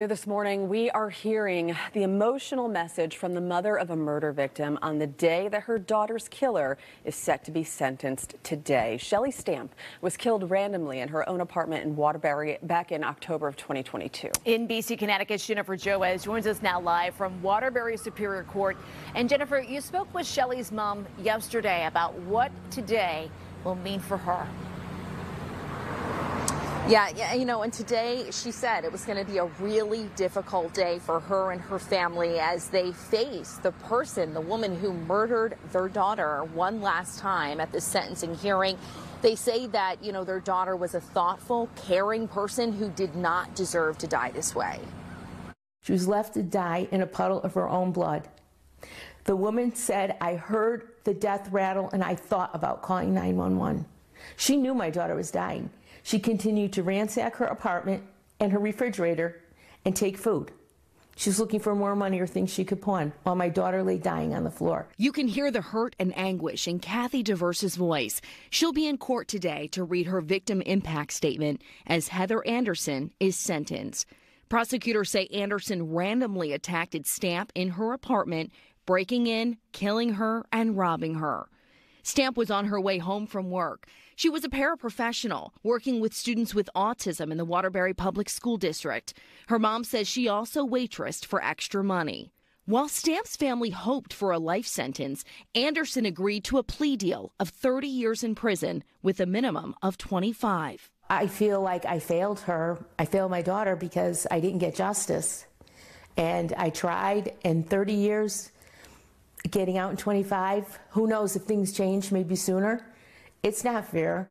This morning, we are hearing the emotional message from the mother of a murder victim on the day that her daughter's killer is set to be sentenced today. Shelley Stamp was killed randomly in her own apartment in Waterbury back in October of 2022. NBC, Connecticut's Jennifer Joas joins us now live from Waterbury Superior Court. And Jennifer, you spoke with Shelley's mom yesterday about what today will mean for her. Yeah, yeah, you know, and today she said it was going to be a really difficult day for her and her family as they face the person, the woman who murdered their daughter one last time at the sentencing hearing. They say that, you know, their daughter was a thoughtful, caring person who did not deserve to die this way. She was left to die in a puddle of her own blood. The woman said, I heard the death rattle and I thought about calling 911. She knew my daughter was dying. She continued to ransack her apartment and her refrigerator and take food. She was looking for more money or things she could pawn while my daughter lay dying on the floor. You can hear the hurt and anguish in Kathy DeVerse's voice. She'll be in court today to read her victim impact statement as Heather Anderson is sentenced. Prosecutors say Anderson randomly attacked Stamp in her apartment, breaking in, killing her, and robbing her. Stamp was on her way home from work. She was a paraprofessional working with students with autism in the Waterbury Public School District. Her mom says she also waitressed for extra money. While Stamp's family hoped for a life sentence, Anderson agreed to a plea deal of 30 years in prison with a minimum of 25. I feel like I failed her. I failed my daughter because I didn't get justice. And I tried, and 30 years getting out in 25. Who knows if things change, maybe sooner. It's not fair.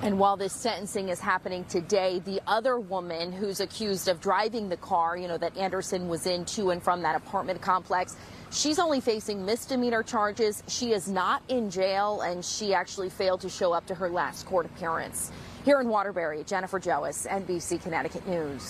And while this sentencing is happening today, the other woman who's accused of driving the car, you know, that Anderson was in to and from that apartment complex, she's only facing misdemeanor charges. She is not in jail, and she actually failed to show up to her last court appearance. Here in Waterbury, Jennifer Joas, NBC Connecticut News.